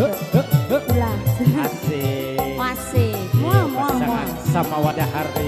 Ulah. Asik. Masih. Muah muah muah. Sama wadah harga.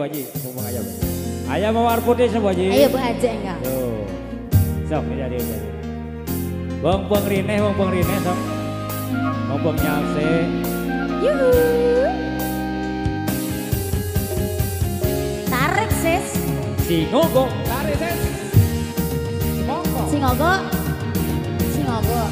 Bu Haji, ngomong ayam. Ayam mawar putih Bu Haji. Ayo Bu Haji enggak. Tuh. Sok jadi udah. Bang pengrine, bang rine sok. Bang bang nyase. Yuhu. Tarik sis. Singogo. Tarik sis. Singogo. Singogo. Singogo.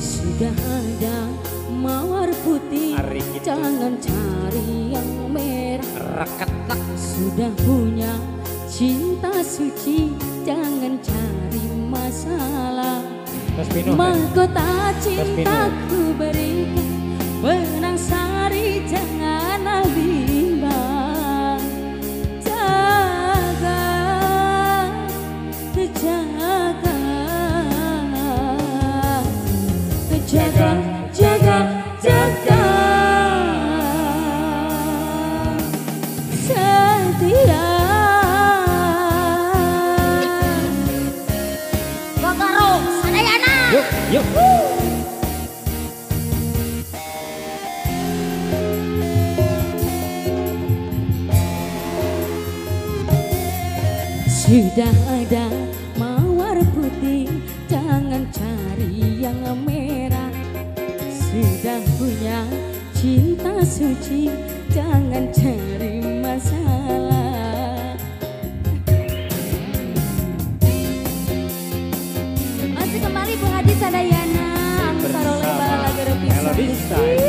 Sudah ada mawar putih. Jangan cari yang merah. Reketak Sudah punya cinta suci. Jangan cari masalah. Mahkota cintaku berikan. Benang sari jangan alih. cinta suci jangan cari masalah. Masih kembali Bu Hadi Sadayana Antaroleh Balalaga Melody Style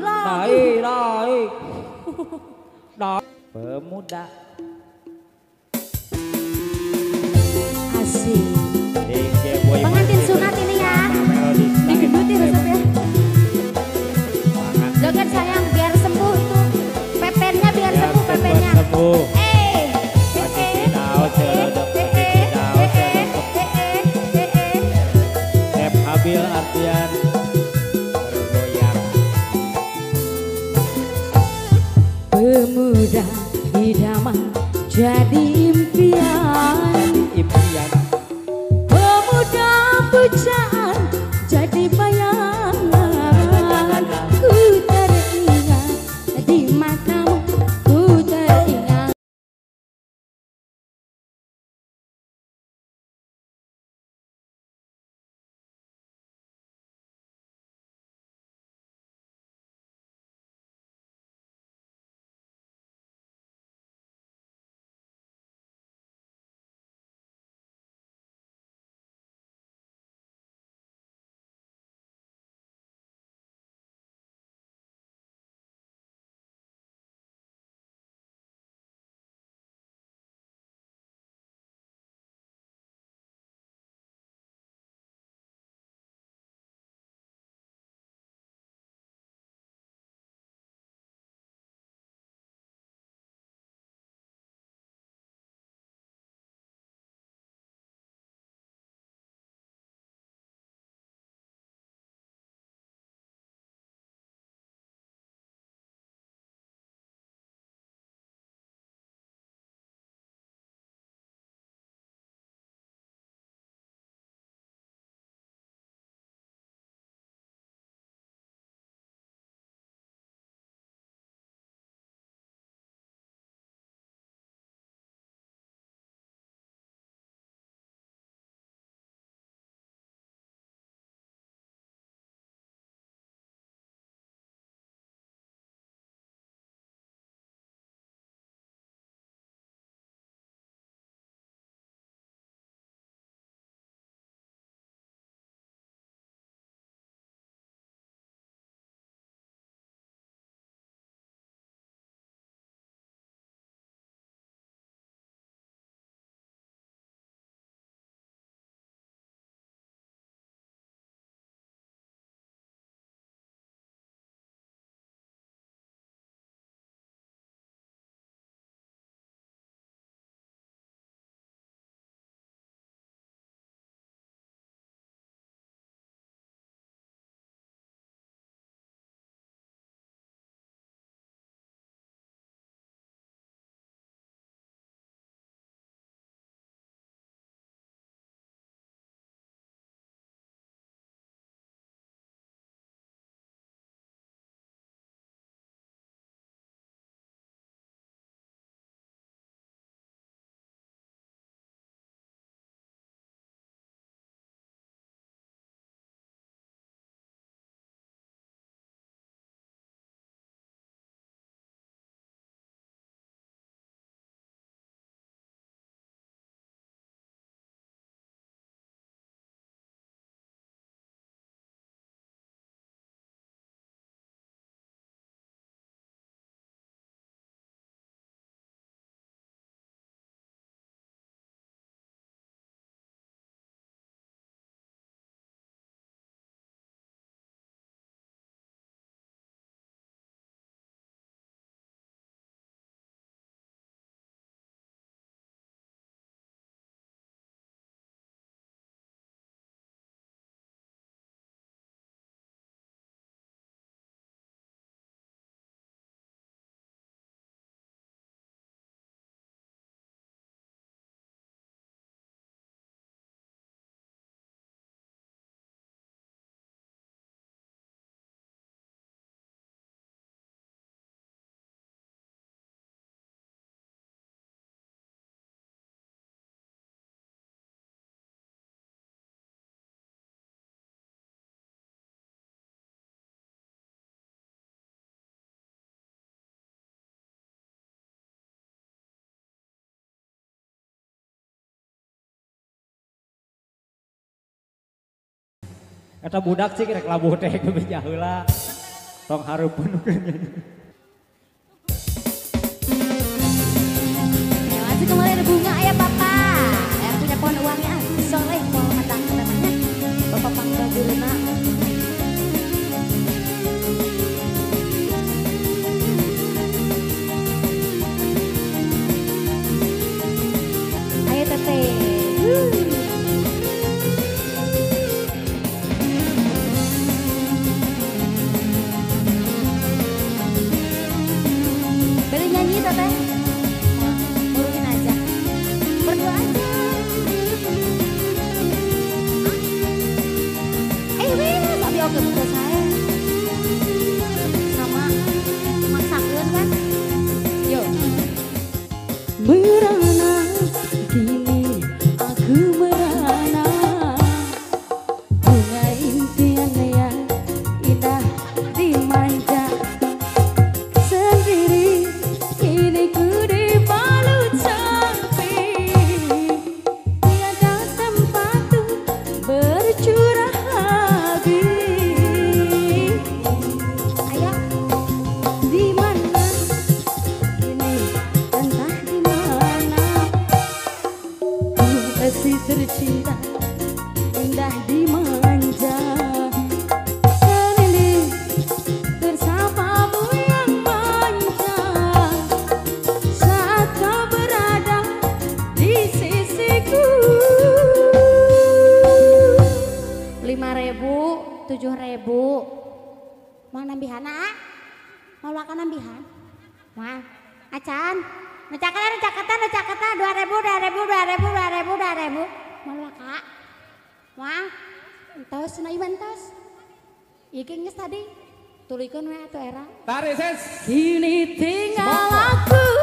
Naik, naik. Naik. Pemuda. Asik. Pengantin sunat ini ya. Digedutin Ustaz ya. Joget sayang biar sembuh itu. Pepennya biar, biar sembuh pepennya. Sembuh. Eh. semudah idaman jadi impian. Eta budak sih kira kelabu teh geus jaheula. Tong hareupeun Iki nges tadi tulikan we atau era. Tarik ses. Kini tinggal aku.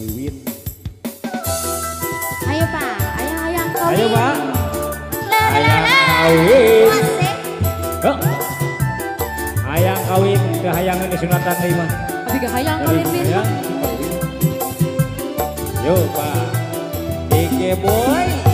Dewin. Ayo Pak, ayo ayang kawin. Ayo Pak. Ayang kawin. Oh. Ayang kawin ke hayangan di sunatan lima. Tapi ke hayang kawin Win. Yo Pak. Dike boy.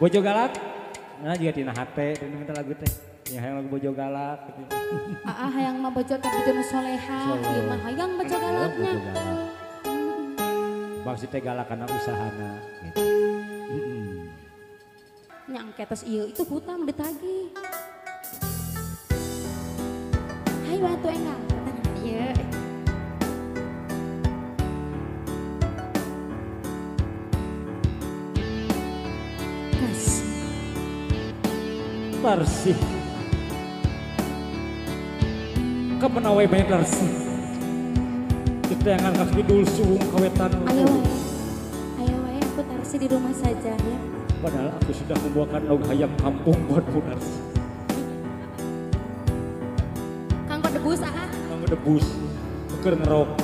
Bojo galak. Nah juga tina hate, ini minta lagu teh. Ya yang lagu bojo galak. gitu. Ah hayang mah bojo tapi bojo soleha Soleh. Ieu mah hayang bojo Ya, galaknya. Maksudnya galak karena usahana gitu. Nyang ketos ieu itu hutang ditagi Hai batu enggak Larsih. Kepenawai banyak larsih. Kita yang angkat bidul suung kawetan. Ayo wae Ayo wae aku tarsi di rumah saja ya Padahal aku sudah membuahkan lauk hayam kampung buat Larsih. Kang kok debus ah Kamu debus, buker ngerok.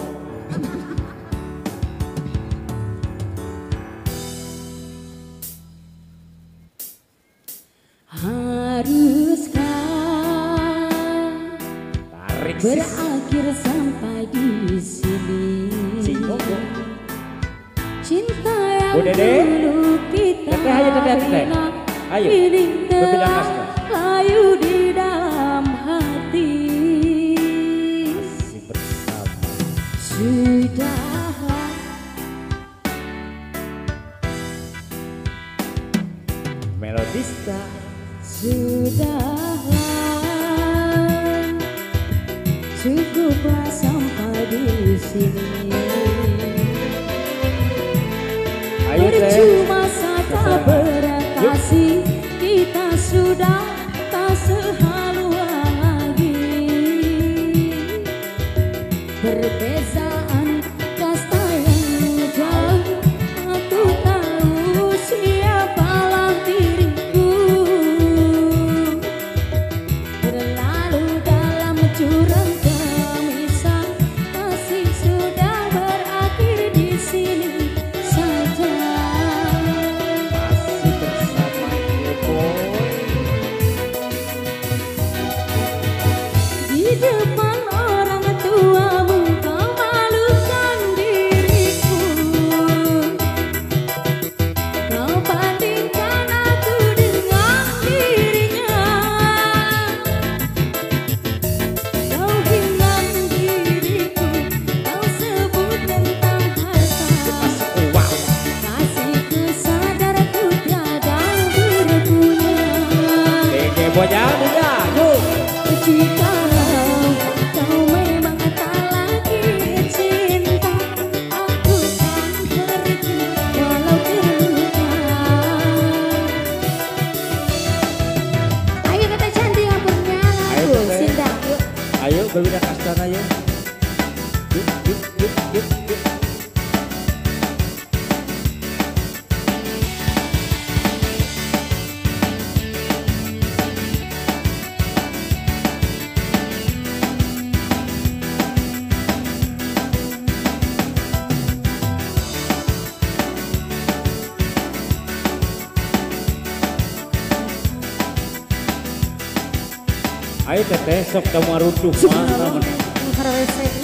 Ayo teteh sok kamu resepnya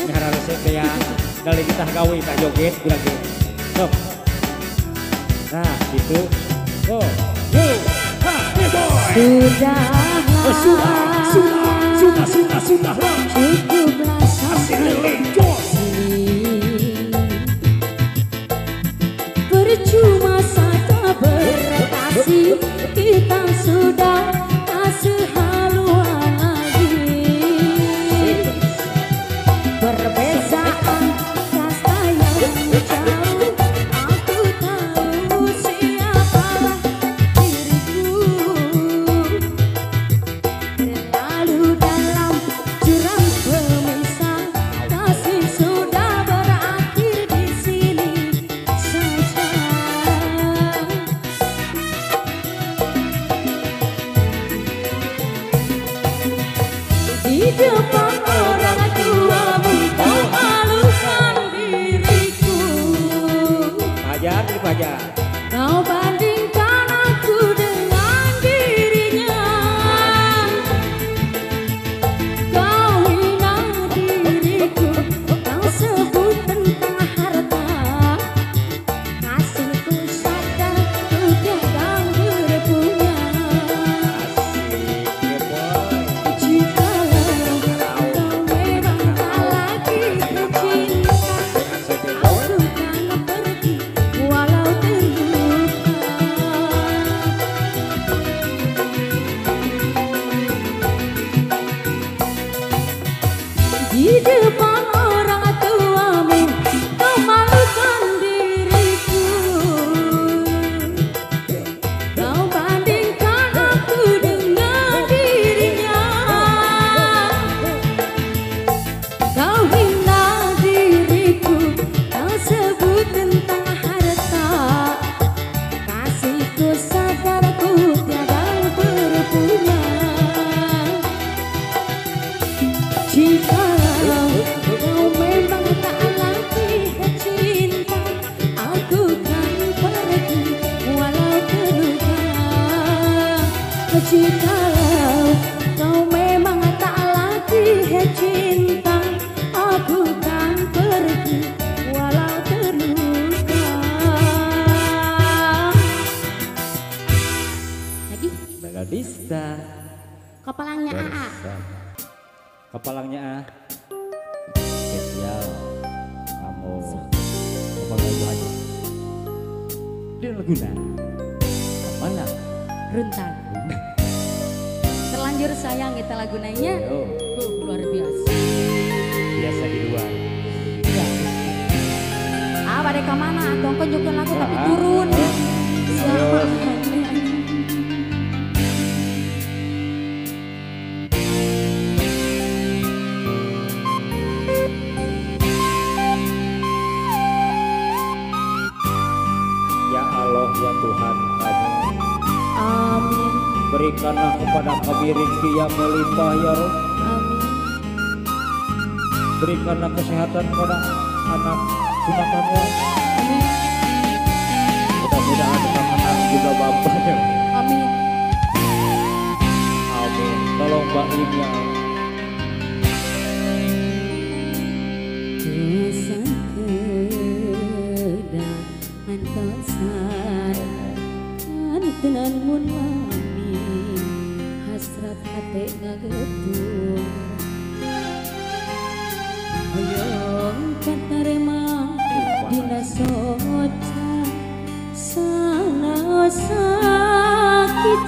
Ini harus kayak dari kita gawe tak joget lagi. Sok. Nah, gitu. Oh, yo, ha, Oh, sudah, sudah, sudah, sudah, sudah. Cukuplah sampai Jos. Percuma saja berkasih Kita sudah berikanlah kepada kami rezeki yang melimpah ya Rob. Berikanlah kesehatan kepada anak kita kami. Mudah-mudahan anak-anak juga bapak ya. Amin. Amin. Tolong Mbak Lim ya. dengan mulai apik ngedung Hoyong katarema dina soca sana sakit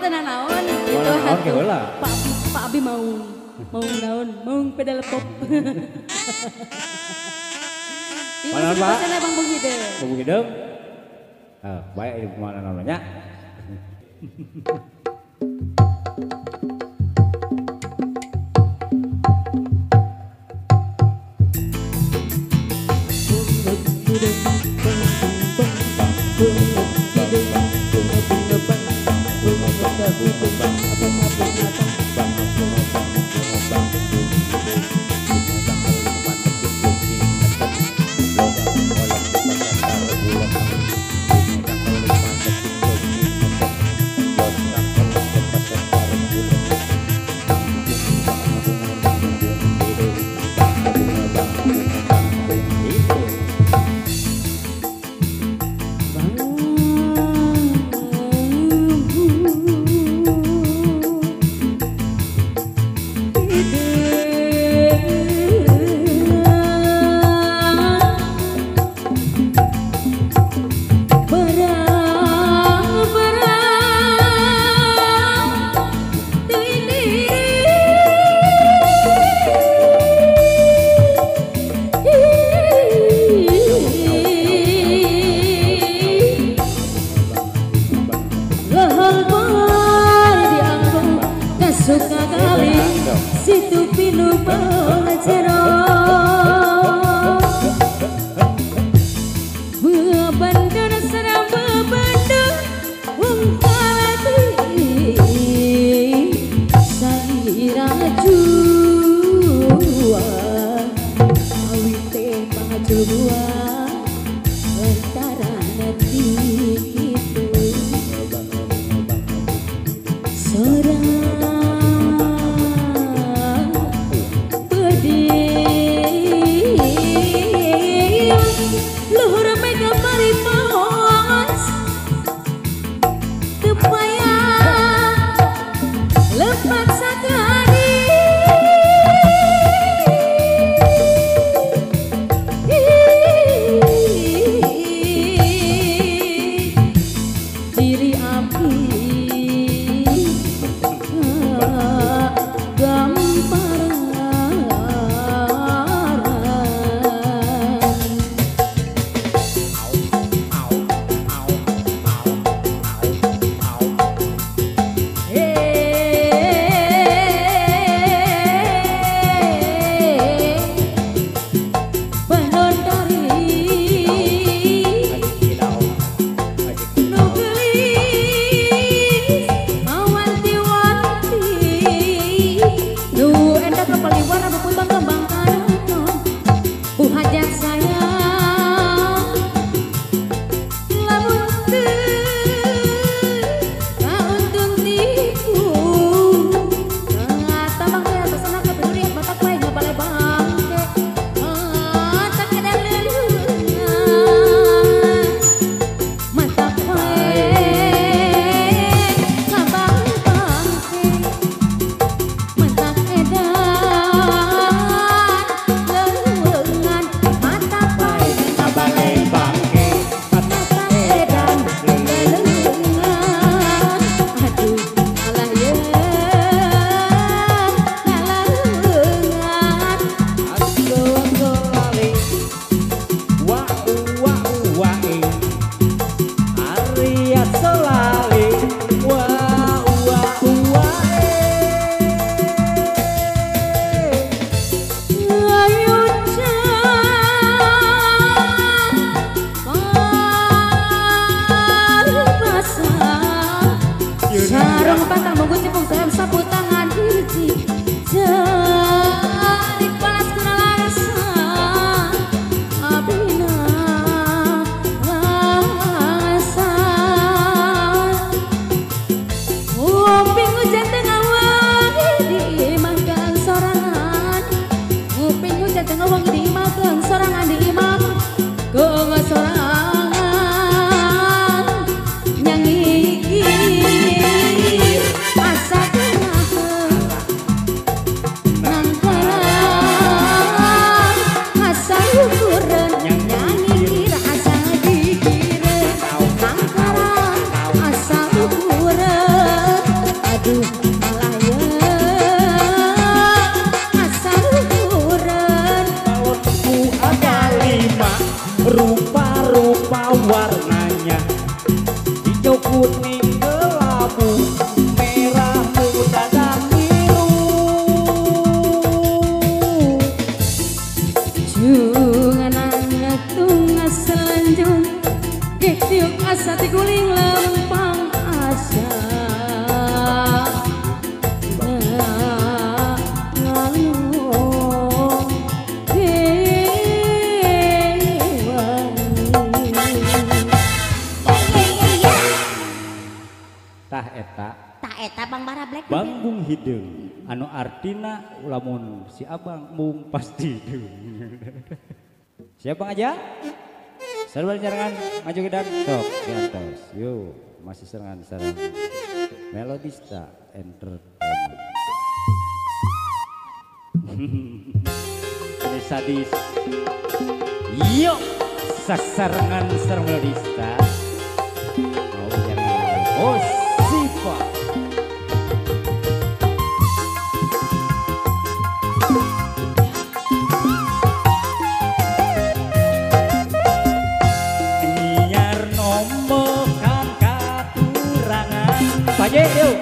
tenan naon Mana naon ke heula Pak Abi Pak Abi mau mau naon mau pedal pop. Mana Pak? Sana Bang Bung Hideung Bung Hideung Ah baik ini mana namanya? kuning kelabu si abang mung pasti siapa aja Serba jarangan maju ke dan sok di atas. Yuk masih serangan serangan. Melodista Entertainment. Ini sadis. Yuk sasarangan serang Melodista. Mau jangan oh Cadê eu?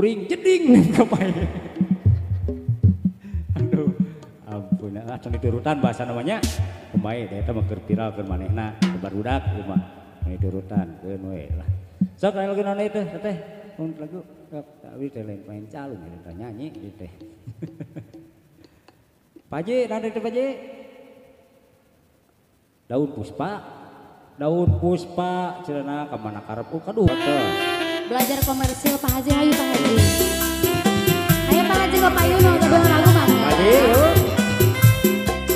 Kuring jeding. Kapai aduh ampun. Ah can diturutan bahasa namanya kumaha eta mah keur viral keur manehna. Kebar budak ieu mah. Ini turutan keun we lah. Sok aya lagi nona itu teh. Mun lagu tapi teh lain main calung teh nyanyi gitu teh. Paji, nanti itu Paji. Daun puspa, daun puspa, celana ke mana karep, oh kaduh. Betul belajar komersil Pak Haji ayo Pak Haji. Ayo Pak Haji Bapak Yuno ke dua lagu Pak. Haji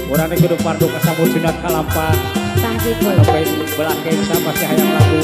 Orang itu pardu kasamu sunat kalampan Tangki Sampai belakang sama masih hayang lagu.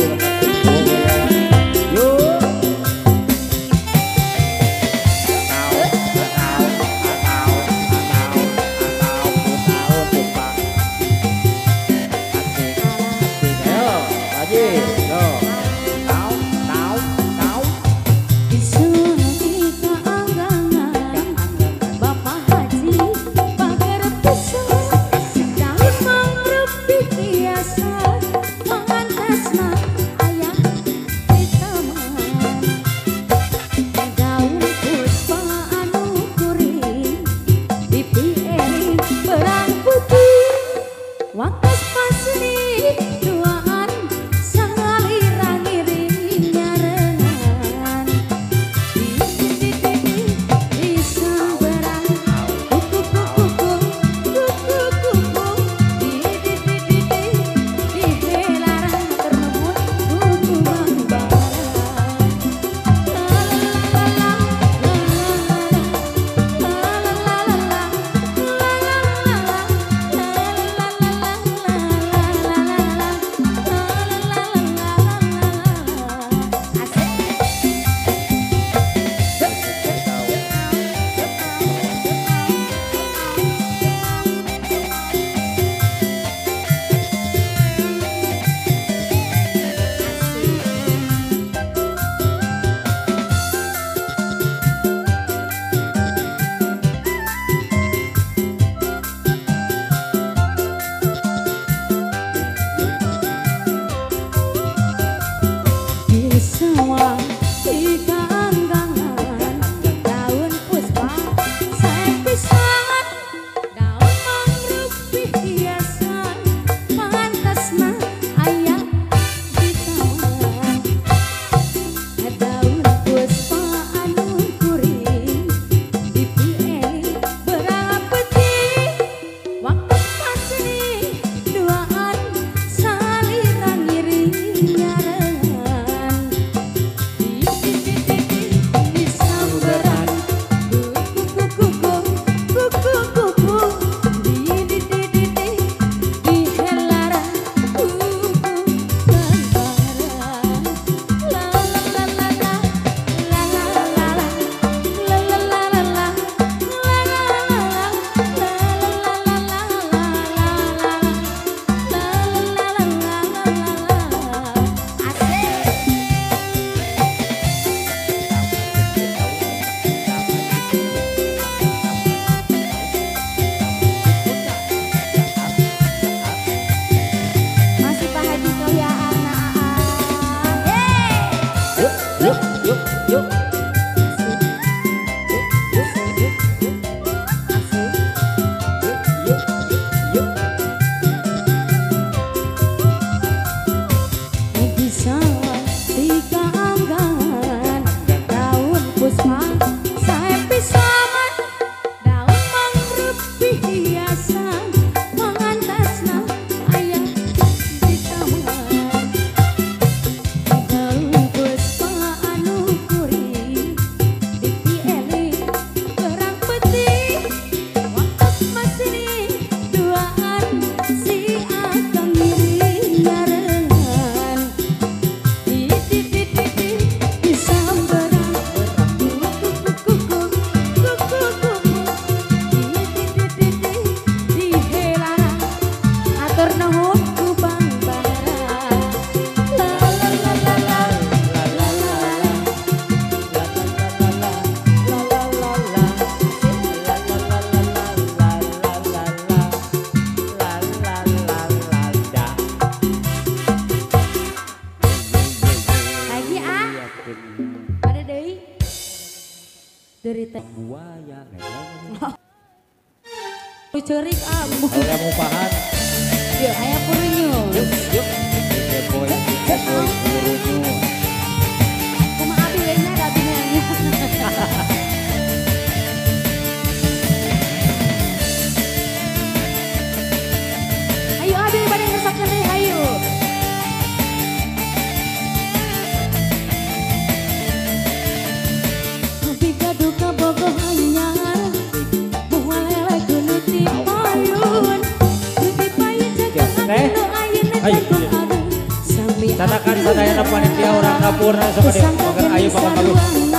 Sampurna sama dia. Ayu.